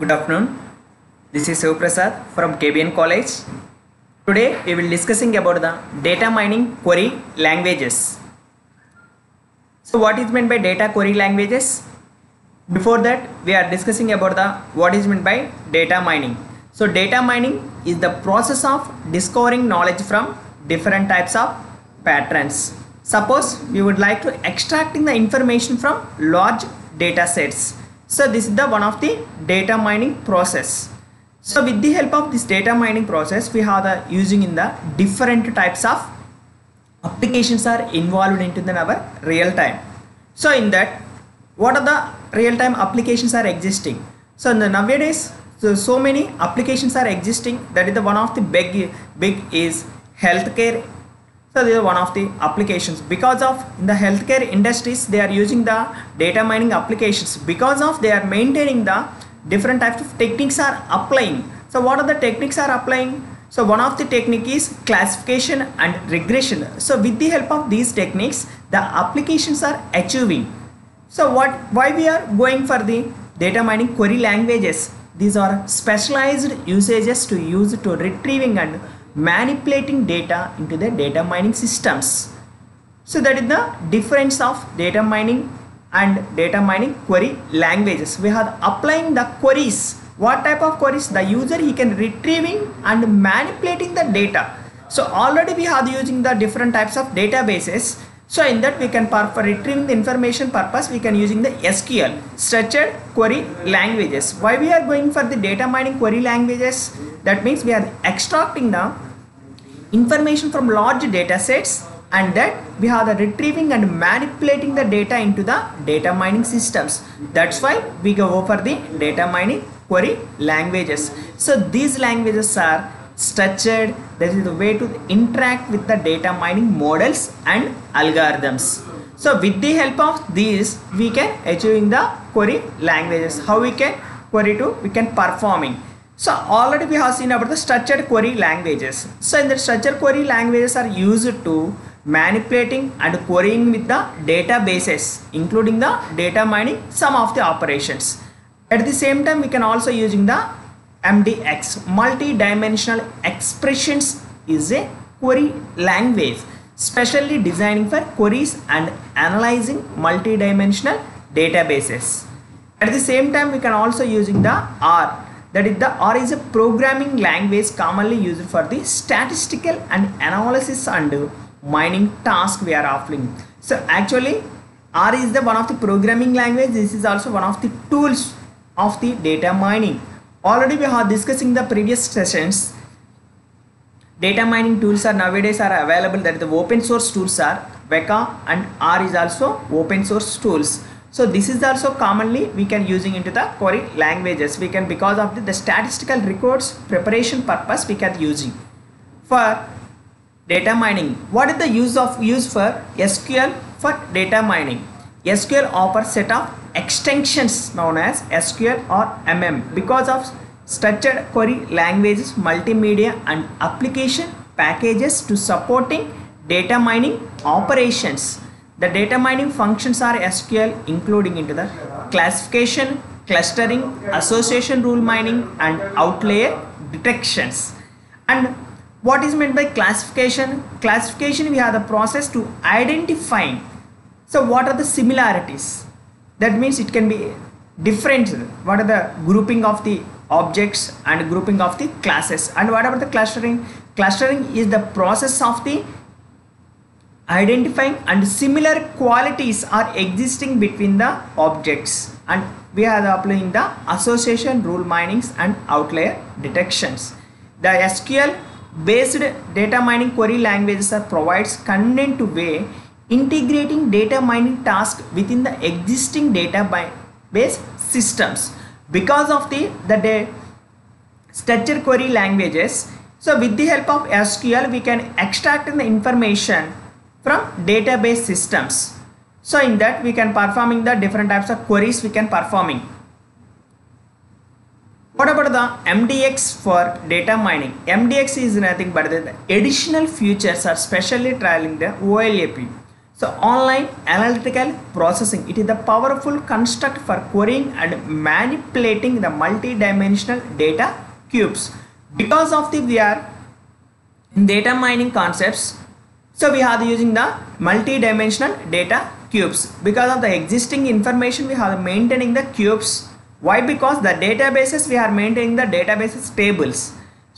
Good afternoon. This is Siva Prasad from KBN College. Today we will discussing about the data mining query languages. So what is meant by data query languages? Before that we are discussing about the what is meant by data mining. So data mining is the process of discovering knowledge from different types of patterns. Suppose we would like to extracting the information from large data sets. So this is the one of the data mining process. So with the help of this data mining process, we have the using in the different types of applications are involved into the our real time. So in that, what are the real time applications are existing? So in the nowadays, so, so many applications are existing. That is the one of the big big is healthcare. So this is one of the applications because of in the healthcare industries they are using the data mining applications because of they are maintaining the different types of techniques are applying. So what are the techniques are applying? So one of the technique is classification and regression. So with the help of these techniques, the applications are achieving. So what why we are going for the data mining query languages? These are specialized usages to use to retrieving and manipulating data into the data mining systems. So that is the difference of data mining and data mining query languages. We are applying the queries. What type of queries? The user he can retrieving and manipulating the data. So already we are using the different types of databases. So in that we can for retrieving the information purpose we can using the SQL structured query languages. Why we are going for the data mining query languages? That means we are extracting the information from large data sets and that we are the retrieving and manipulating the data into the data mining systems. That's why we go for the data mining query languages. So these languages are structured that is the way to interact with the data mining models and algorithms. So with the help of these we can achieving the query languages. How we can query to we can performing so already we have seen about the structured query languages. So in the structured query languages are used to manipulating and querying with the databases including the data mining some of the operations. At the same time we can also using the mdx multi-dimensional expressions is a query language specially designing for queries and analyzing multi-dimensional databases. At the same time we can also using the r that is the r is a programming language commonly used for the statistical and analysis and mining task we are offering. So actually R is the one of the programming language. This is also one of the tools of the data mining. Already we are discussing the previous sessions. Data mining tools are nowadays are available that the open source tools are Weka and R is also open source tools. So this is also commonly we can using into the query languages. We can because of the, the statistical records preparation purpose we can using. For data mining what is the use of use for sql for data mining sql offers set of extensions known as sql or mm because of structured query languages multimedia and application packages to supporting data mining operations the data mining functions are sql including into the classification clustering association rule mining and outlier detections. And what is meant by classification? Classification we have the process to identifying so what are the similarities? That means it can be different. What are the grouping of the objects and grouping of the classes? And what about the clustering? Clustering is the process of the identifying and similar qualities are existing between the objects. And we are applying the association rule minings and outlier detections. The sql based data mining query languages are provides convenient way integrating data mining task within the existing database systems. Because of the the structured query languages so with the help of sql we can extract the information from database systems so in that we can performing the different types of queries we can performing what about the MDX for data mining? MDX is nothing but the additional features are specially trialing the OLAP. So online analytical processing, it is the powerful construct for querying and manipulating the multi-dimensional data cubes. Because of the are in data mining concepts, so we are using the multi-dimensional data cubes. Because of the existing information, we are maintaining the cubes. Why? Because the databases we are maintaining the databases tables.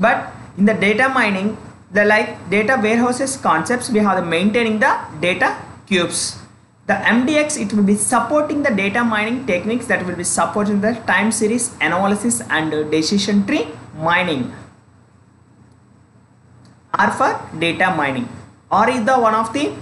But in the data mining, the like data warehouses concepts, we are maintaining the data cubes. The MDX, it will be supporting the data mining techniques that will be supporting the time series analysis and decision tree mining. R for data mining. R is the one of the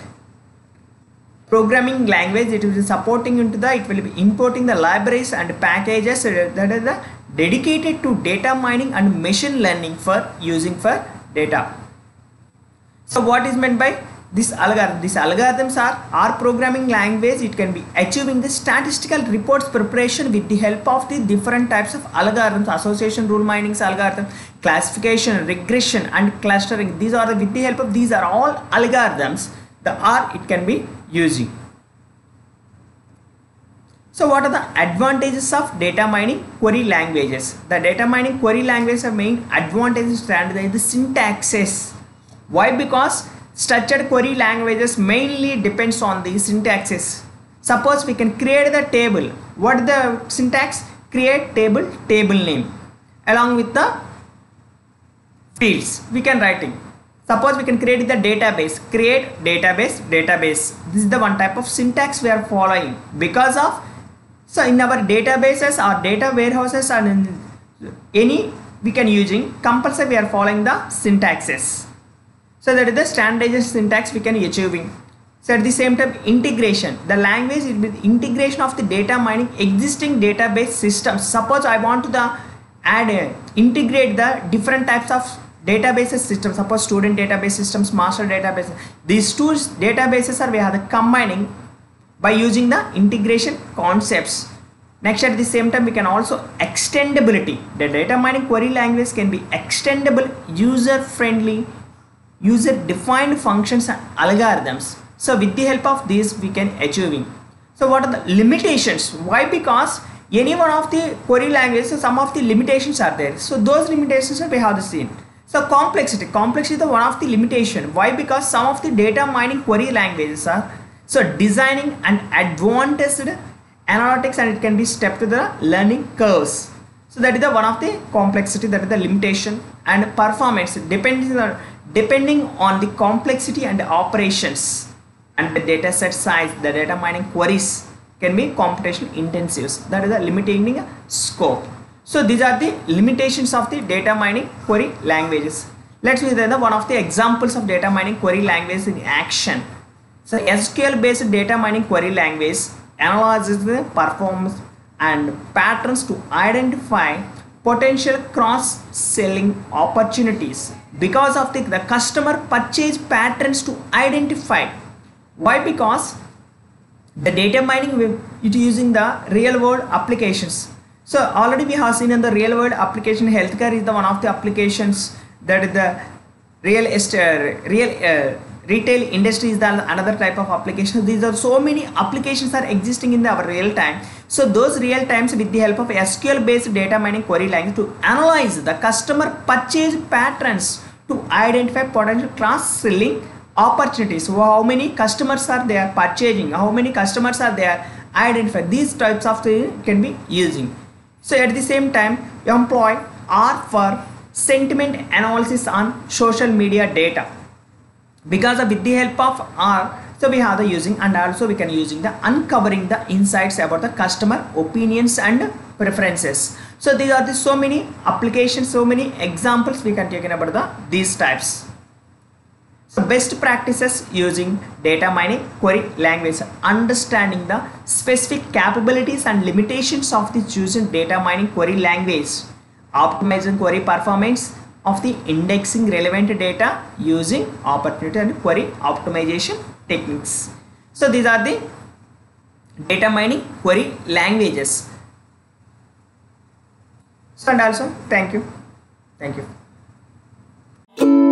programming language it will be supporting into the it will be importing the libraries and packages that is the dedicated to data mining and machine learning for using for data. So what is meant by this algorithm these algorithms are r programming language. It can be achieving the statistical reports preparation with the help of the different types of algorithms association rule mining algorithm classification regression and clustering. These are the with the help of these are all algorithms the r it can be using. So what are the advantages of data mining query languages? The data mining query languages are main advantages standardize the syntaxes. Why? Because structured query languages mainly depends on the syntaxes. Suppose we can create the table. What the syntax? Create table table name along with the fields. We can write writing suppose we can create the database. Create database database. This is the one type of syntax we are following. Because of so in our databases or data warehouses and any we can using compulsory we are following the syntaxes so that is the standardized syntax we can achieving so at the same time integration. The language is with integration of the data mining existing database systems suppose i want to the add uh, integrate the different types of databases systems suppose student database systems master database. These two databases are we are combining by using the integration concepts. Next at the same time we can also extendability. The data mining query language can be extendable user friendly user defined functions and algorithms. So with the help of this we can achieving so what are the limitations? Why? Because any one of the query languages some of the limitations are there. So those limitations we have seen so complexity, complexity is one of the limitation. Why? Because some of the data mining query languages are so designing an advanced analytics and it can be step to the learning curves. So that is the one of the complexity that is the limitation and performance. Depending on depending on the complexity and the operations and the data set size the data mining queries can be computation intensive that is the limiting scope so these are the limitations of the data mining query languages. Let's see then one of the examples of data mining query language in action. So SQL based data mining query language analyzes the performance and patterns to identify potential cross selling opportunities. Because of the, the customer purchase patterns to identify. Why? Because the data mining it using the real world applications. So already we have seen in the real world application healthcare is the one of the applications that is the real estate, real uh, retail industry is the another type of application. These are so many applications are existing in the, our real time. So those real times with the help of SQL based data mining query language to analyze the customer purchase patterns to identify potential cross selling opportunities. So how many customers are there purchasing? How many customers are there? Identify these types of things can be using. So at the same time, employ R for sentiment analysis on social media data. Because of, with the help of R, so we have the using and also we can using the uncovering the insights about the customer opinions and preferences. So these are the so many applications, so many examples we can take in about the these types. So best practices using data mining query language, understanding the specific capabilities and limitations of the chosen data mining query language, optimizing query performance of the indexing relevant data using opportunity and query optimization techniques. So these are the data mining query languages. So and also thank you. Thank you.